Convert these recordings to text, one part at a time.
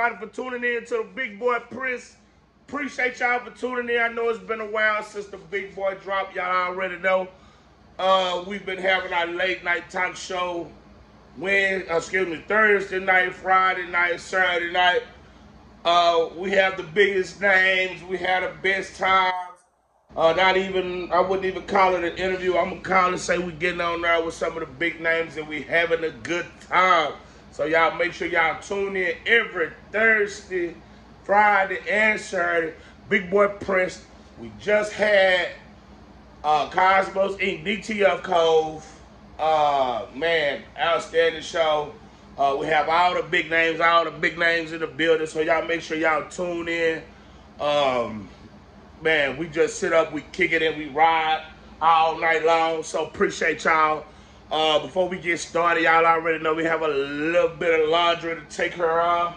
everybody for tuning in to the Big Boi Prints. Appreciate y'all for tuning in. I know it's been a while since the Big Boy drop. Y'all already know. Uh, we've been having our late night talk show. When, uh, excuse me, Thursday night, Friday night, Saturday night. Uh, we have the biggest names. We had the best times. Uh, not even, I wouldn't even call it an interview. I'm going to call it say we're getting on there with some of the big names and we having a good time. So y'all make sure y'all tune in every Thursday, Friday, and Saturday. Big Boi Prints. We just had uh, Cosmos Inc. DTF Cove. Uh, man, outstanding show. Uh, we have all the big names, all the big names in the building. So y'all make sure y'all tune in. Um, man, we just sit up, we kick it, and we ride all night long. So appreciate y'all. Uh, before we get started, y'all already know we have a little bit of laundry to take care of.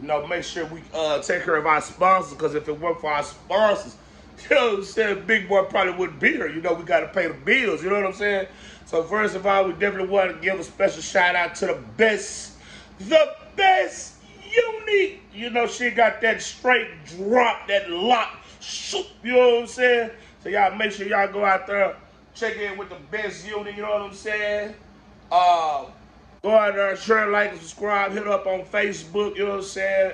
You know, make sure we uh, take care of our sponsors, because if it weren't for our sponsors, you know what I'm saying, Big Boy probably wouldn't be here. You know, we got to pay the bills. You know what I'm saying? So first of all, we definitely want to give a special shout out to the best, the Best Uni. You know, she got that straight drop, that lock, shoot, you know what I'm saying? So y'all make sure y'all go out there, check in with the Best Uni, you know what I'm saying? Uh, go out there, share, like, subscribe, hit up on Facebook, you know what I'm saying?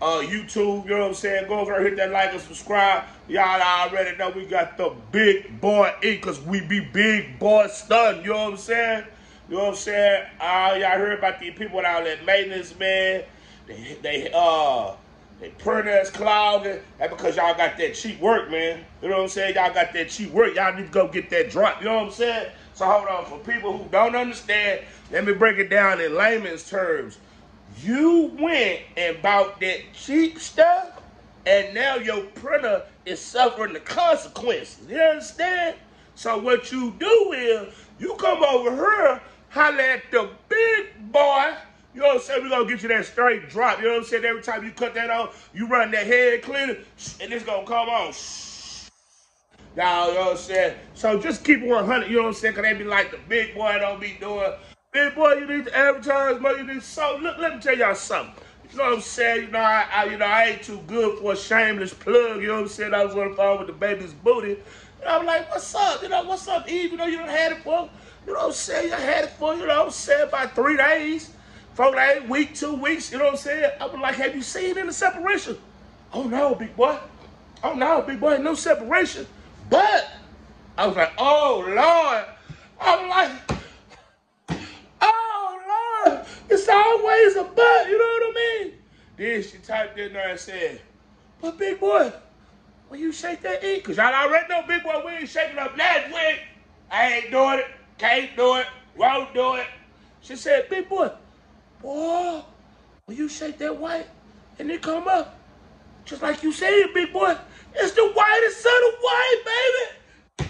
uh, YouTube, you know what I'm saying? Go over there, hit that like and subscribe. Y'all already know we got the big boy ink, cause we be big boy stun, you know what I'm saying? You know what I'm saying? Uh, y'all heard about these people out there, maintenance, man. They, they, uh, they printers clogging. That's because y'all got that cheap work, man. You know what I'm saying? Y'all got that cheap work. Y'all need to go get that drop. You know what I'm saying? So hold on. For people who don't understand, let me break it down in layman's terms. You went and bought that cheap stuff, and now your printer is suffering the consequences. You understand? So what you do is you come over here, holler at the big boy. You know what I'm saying? We're gonna get you that straight drop. You know what I'm saying? Every time you cut that on, you run that head cleaner, and it's gonna come on. Y'all, you know what I'm saying? So just keep it 100, you know what I'm saying? Cause they be like, the big boy don't be doing Big boy, you need to advertise more. You need so. Look, let me tell y'all something. You know what I'm saying? You know, I, I, you know, I ain't too good for a shameless plug. You know what I'm saying? I was on the phone with the baby's booty. And I'm like, what's up? You know, what's up, Eve? You know, you done had it for, you know what I'm saying? You had it for, you know what I'm saying, about three days, four days, week, two weeks. You know what I'm saying? I was like, have you seen any separation? Oh no, big boy. Oh no, big boy, no separation. But I was like, oh Lord. I'm like, oh Lord, it's always a but, you know what I mean? Then she typed in there and said, but big boy, when you shake that ink, because y'all already know big boy, we ain't shaking up that way. I ain't doing it, can't do it, won't do it. She said, big boy, boy, when you shake that white and it come up, just like you said, big boy, it's the whitest son of white, baby.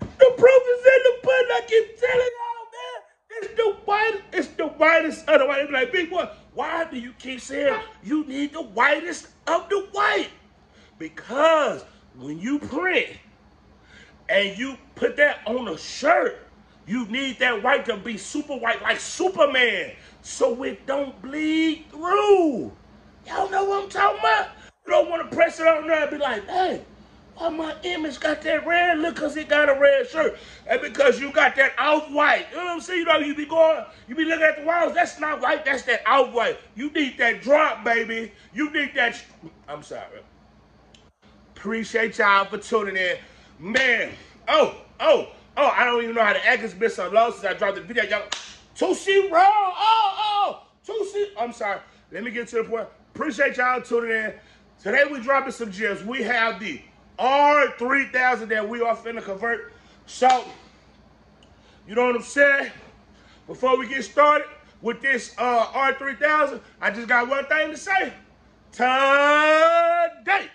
The proof is in the pudding. I keep telling y'all, man. It's the whitest. It's the whitest of the white. Like, big boy, why do you keep saying you need the whitest of the white? Because when you print and you put that on a shirt, you need that white to be super white like Superman so it don't bleed through. Y'all know what I'm talking about? You don't want to press it on there and be like, hey, why my image got that red look because it got a red shirt. And because you got that off-white. You know what I'm saying? You know, you be going, you be looking at the walls. That's not white. That's that off-white. You need that drop, baby. You need that. I'm sorry. Appreciate y'all for tuning in. Man. Oh, oh, oh, I don't even know how to act. It's been so long since I dropped the video. Y'all, Tusi wrong. Oh, oh, Tusi. I'm sorry. Let me get to the point. Appreciate y'all tuning in. Today we dropping some gems. We have the R3000 that we are finna convert. So, you know what I'm saying? Before we get started with this uh, R3000, I just got one thing to say. Today,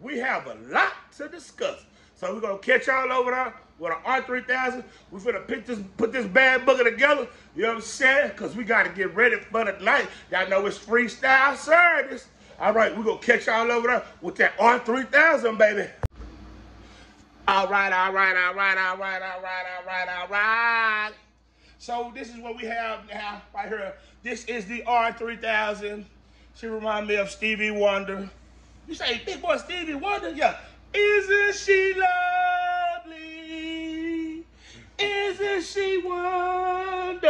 we have a lot to discuss. So we're gonna catch y'all over there with an R3000. We're gonna this, put this bad booger together. You know what I'm saying? Cause we gotta get ready for the night. Y'all know it's freestyle service. All right, we're going to catch y'all over there with that R3000, baby. All right, all right, all right, all right, all right, all right, all right. So this is what we have now right here. This is the R3000. She remind me of Stevie Wonder. You say, big boy Stevie Wonder? Yeah. Isn't she lovely? She wonderful?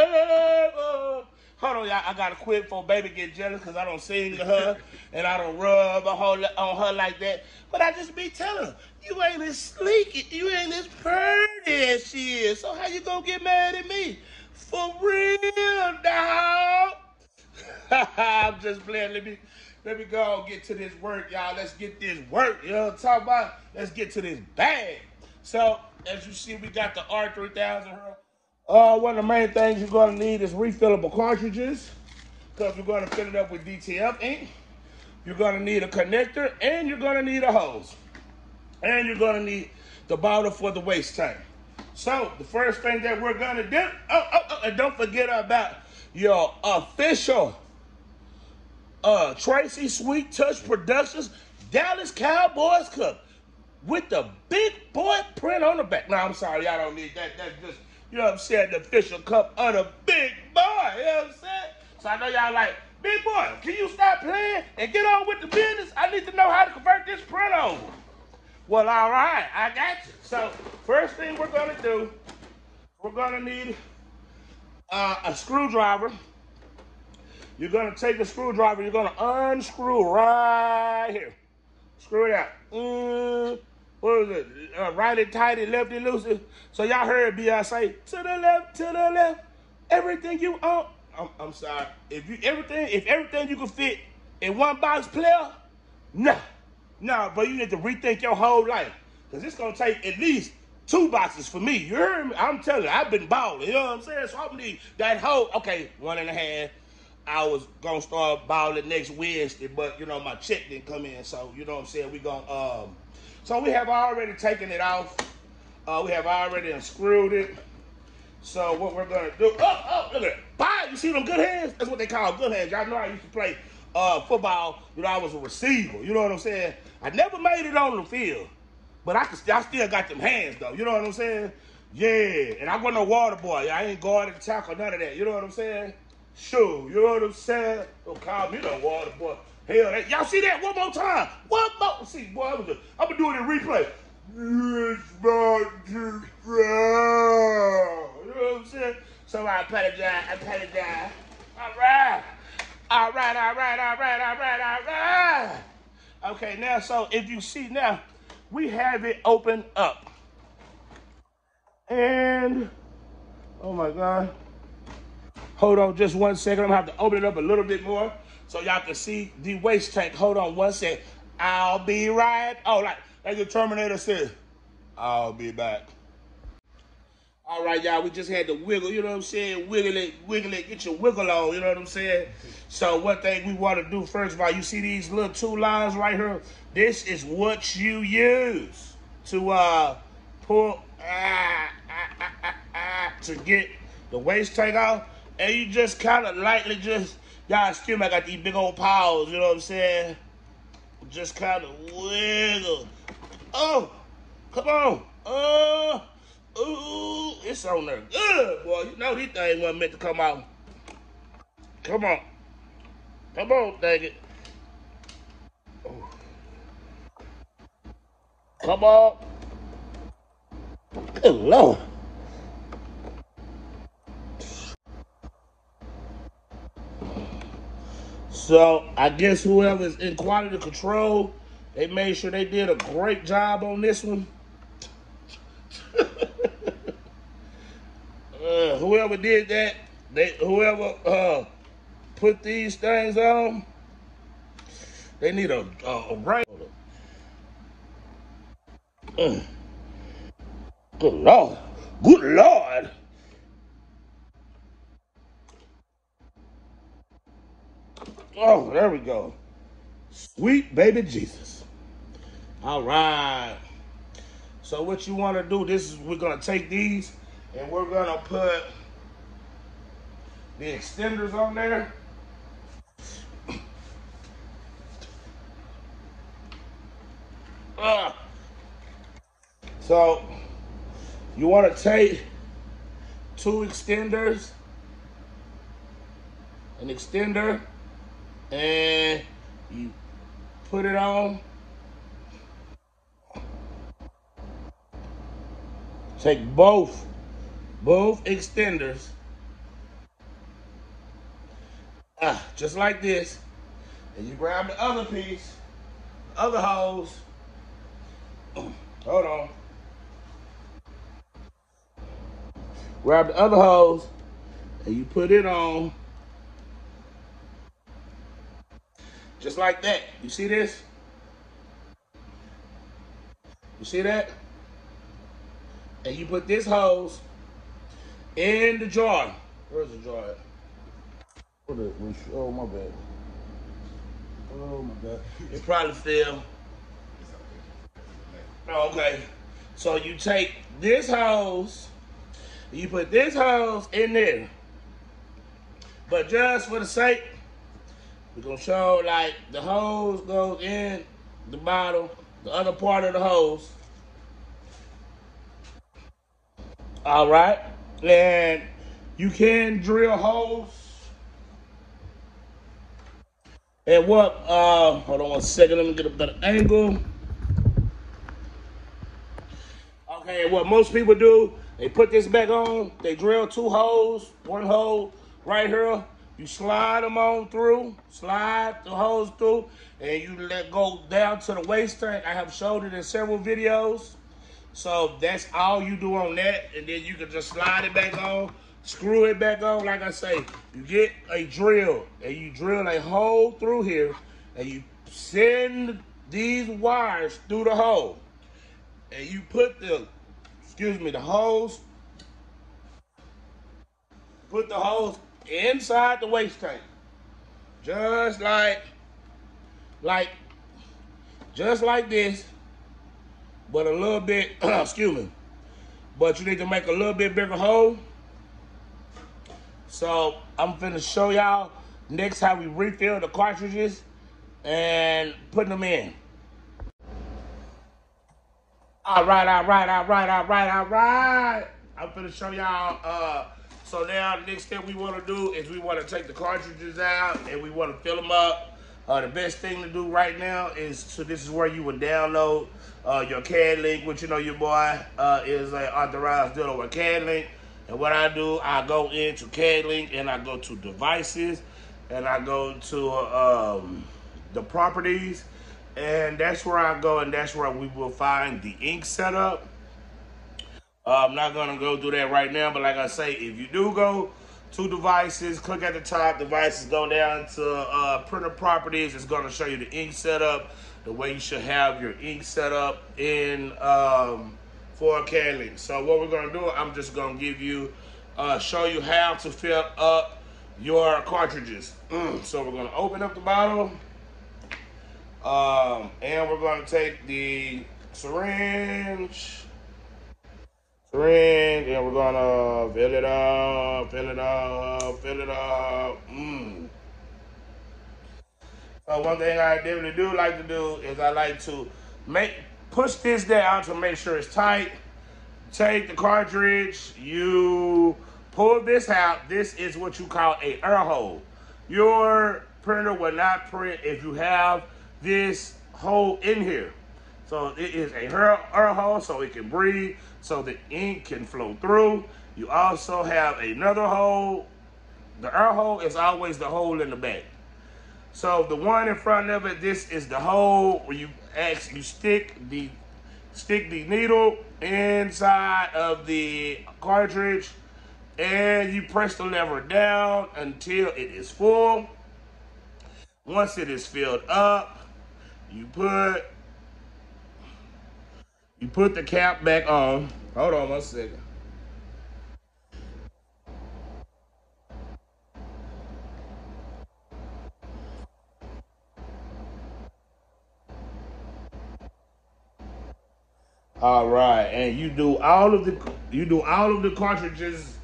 Hold on, y'all. I gotta quit before baby get jealous because I don't sing to her and I don't rub on her, on her like that. But I just be telling her, you ain't as sleek, you ain't as pretty as she is. So how you gonna get mad at me? For real, dog. I'm just playing. Let me let me go get to this work, y'all. Let's get this work. You know what I'm talking about? Let's get to this bag. So as you see, we got the R3000 here. Uh, one of the main things you're going to need is refillable cartridges because we're going to fill it up with DTF ink. You're going to need a connector and you're going to need a hose. And you're going to need the bottle for the waste tank. So the first thing that we're going to do, oh, oh, oh, and don't forget about your official uh, Tracy Sweet Touch Productions Dallas Cowboys Cup with the big boy print on the back. No, I'm sorry, y'all don't need that. That's just you know what I'm saying, the official cup of the big boy. You know what I'm saying? So I know y'all like, big boy, can you stop playing and get on with the business? I need to know how to convert this print over. Well, all right, I got you. So first thing we're gonna do, we're gonna need uh, a screwdriver. You're gonna take the screwdriver, you're gonna unscrew right here. Screw it out. Mm, what is it? Uh, righty tighty, lefty loosey. So y'all heard Beyonce to the left, to the left. Everything you own. I'm, I'm sorry. If you everything, if everything you can fit in one box player, nah, nah. But you need to rethink your whole life because it's gonna take at least two boxes for me. You heard me? I'm telling you, I've been balling. You know what I'm saying? So I need that whole. Okay, one and a half. I was gonna start balling next Wednesday, but you know my check didn't come in, so you know what I'm saying. We gonna um so we have already taken it off. Uh, we have already unscrewed it. So what we're gonna do? Oh, oh, look at it! Bye. You see them good hands? That's what they call good hands. Y'all know I used to play uh, football. You know, I was a receiver. You know what I'm saying? I never made it on the field, but I could. I still got them hands though. You know what I'm saying? Yeah. And I wasn't no water boy. I ain't guarding tackle, none of that. You know what I'm saying? Sure. You know what I'm saying? Don't call me no water boy. Hell, that, y'all see that one more time? One more. See, boy, I'm gonna, do it in replay. It's about to You know what I'm saying? So I apologize. I apologize. All right. All right, all right, all right, all right, all right. Okay, now, so if you see now, we have it open up. And, oh my God. Hold on just one second. I'm gonna have to open it up a little bit more so y'all can see the waste tank. Hold on one second. I'll be right. Oh, like like the Terminator said, I'll be back. All right, y'all, we just had to wiggle, you know what I'm saying? Wiggle it, wiggle it, get your wiggle on, you know what I'm saying? So one thing we want to do, first of all, you see these little two lines right here? This is what you use to uh pull ah, ah, ah, ah to get the waste tank out. And you just kind of lightly just Y'all still I got these big old paws, you know what I'm saying? Just kind of wiggle. Oh, come on. Oh, ooh, it's on there good, boy. You know these things weren't meant to come out. Come on. Come on, dang it. Oh. Come on. Good Lord. So I guess whoever's in quality control, they made sure they did a great job on this one. uh, whoever did that, they whoever uh, put these things on, they need a a, a right. Uh, good lord, good lord. Oh, there we go. Sweet baby Jesus. All right. So what you want to do, this is, we're going to take these and we're going to put the extenders on there. Uh, so you want to take two extenders, an extender, and you put it on. Take both, both extenders, ah, just like this, and you grab the other piece, the other hose. Hold on. grab the other hose and you put it on just like that. You see this? You see that? And you put this hose in the jar. Where's the jar at? Oh, my bad. Oh, my God. It probably fell. Oh, okay. So you take this hose you put this hose in there. But just for the sake, we're gonna show like the hose goes in the bottom, the other part of the hose. All right, and you can drill holes. And what, uh, hold on one second, let me get a better angle. Okay, what most people do they put this back on. They drill two holes, one hole right here. You slide them on through, slide the hose through, and you let go down to the waste tank. I have showed it in several videos. So that's all you do on that. And then you can just slide it back on, screw it back on. Like I say, you get a drill and you drill a hole through here and you send these wires through the hole. And you put the excuse me, the hose, put the hose inside the waste tank. Just like, like, just like this, but a little bit, excuse me, but you need to make a little bit bigger hole. So I'm finna show y'all next how we refill the cartridges and putting them in. All right, all right, all right, all right, all right. I'm gonna show y'all. Uh, so now the next step we want to do is we want to take the cartridges out and we want to fill them up. Uh, the best thing to do right now is so this is where you would download uh, your Cadlink, which you know your boy uh, is an authorized dealer with Cadlink. And what I do, I go into Cadlink and I go to devices and I go to um, the properties and that's where I go, and that's where we will find the ink setup. Uh, I'm not gonna go do that right now, but like I say, if you do go to devices, click at the top, devices go down to uh, printer properties. It's gonna show you the ink setup, the way you should have your ink setup in um, for link. So what we're gonna do, I'm just gonna give you, uh, show you how to fill up your cartridges. Mm. So we're gonna open up the bottle. Um, and we're going to take the syringe, syringe, and we're to fill it up, fill it up, fill it up. Mmm. So one thing I definitely do like to do is I like to make push this down to make sure it's tight. Take the cartridge, you pull this out. This is what you call a air hole. Your printer will not print if you have this hole in here. So it is a air hole so it can breathe, so the ink can flow through. You also have another hole. The air hole is always the hole in the back. So the one in front of it, this is the hole where you you stick the stick the needle inside of the cartridge and you press the lever down until it is full. Once it is filled up, you put you put the cap back on. Hold on one second. All right, and you do all of the you do all of the cartridges.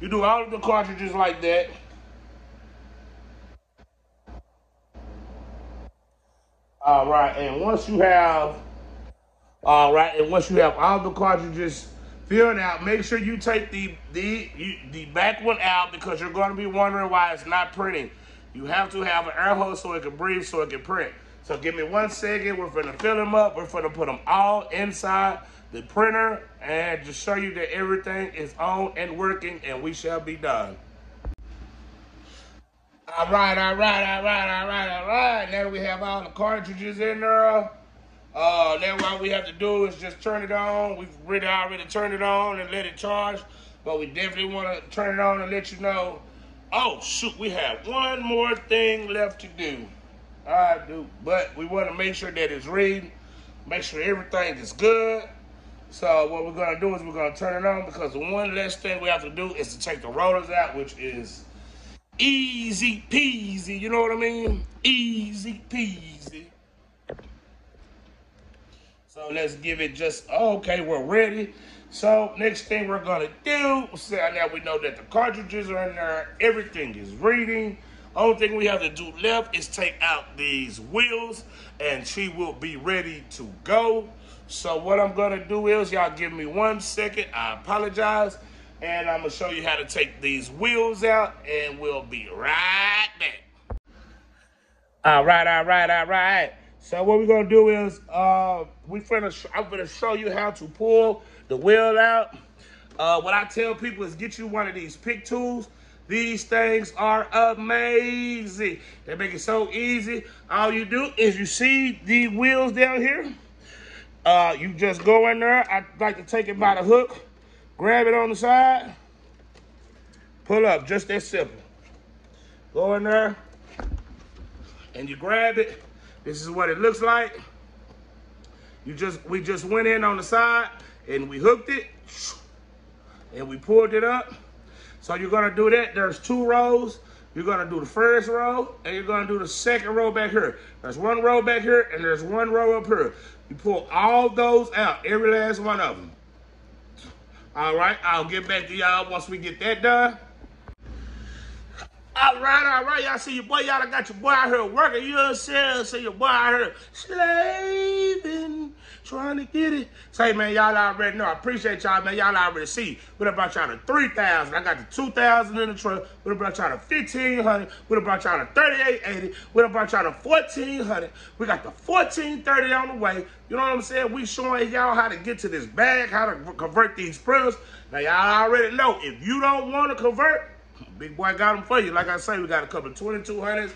You do all of the cartridges like that. All right, and once you have All right, and once you have all the cartridges filled out, make sure you take the the you, the back one out because you're going to be wondering why it's not printing. You have to have an air hose so it can breathe, so it can print. So give me one second. We're going to fill them up. We're going to put them all inside the printer and just show you that everything is on and working, and we shall be done. All right, all right, all right, all right, all right. Now we have all the cartridges in there. Uh, then what we have to do is just turn it on. We've already turned it on and let it charge, but we definitely want to turn it on and let you know. Oh shoot, we have one more thing left to do. Right, dude, but we want to make sure that it's reading, make sure everything is good. So what we're gonna do is we're gonna turn it on because the one last thing we have to do is to take the rollers out, which is easy peasy. You know what I mean? Easy peasy. So let's give it just, oh, okay, we're ready. So next thing we're gonna do, so now we know that the cartridges are in there, everything is reading. Only thing we have to do left is take out these wheels and she will be ready to go. So what I'm gonna do is, y'all give me one second, I apologize, and I'm gonna show you how to take these wheels out and we'll be right back. All right, all right, all right. So what we're gonna do is uh, we finna I'm gonna show you how to pull the wheel out. Uh, what I tell people is get you one of these pick tools. These things are amazing. They make it so easy. All you do is you see the wheels down here. Uh, you just go in there. I like to take it by the hook, grab it on the side, pull up, just that simple. Go in there, and you grab it this is what it looks like. You just we just went in on the side and we hooked it and we pulled it up. So you're gonna do that. There's two rows. You're gonna do the first row and you're gonna do the second row back here. There's one row back here and there's one row up here. You pull all those out, every last one of them. All right, I'll get back to y'all once we get that done. All right, all right, y'all see your boy, y'all got your boy out here working, you know what I'm saying? See your boy out here slaving, trying to get it. Say, man, y'all already know. I appreciate y'all, man. Y'all already see. What about y'all to 3,000? I got the 2,000 in the truck. What about y'all to 1,500? What about y'all to 3,880? What about y'all to 1,400? We got the 1,430 on the way. You know what I'm saying? We showing y'all how to get to this bag, how to convert these printers. Now, y'all already know. If you don't want to convert, Big boy got them for you. Like I say, we got a couple of 2200s.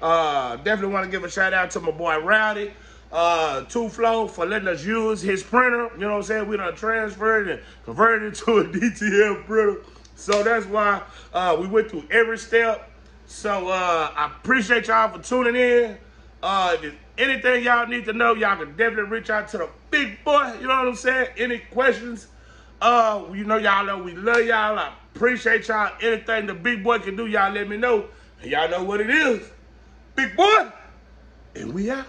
Uh, definitely want to give a shout out to my boy Rowdy, uh, Two Flow for letting us use his printer. You know what I'm saying? We done transferred and converted it to a DTF printer. So that's why uh, we went through every step. So uh, I appreciate y'all for tuning in. Uh, if there's anything y'all need to know, y'all can definitely reach out to the big boy. You know what I'm saying? Any questions? Uh, you know y'all know we love y'all. I appreciate y'all. Anything the big boy can do, y'all let me know. And y'all know what it is. Big boy. And we out.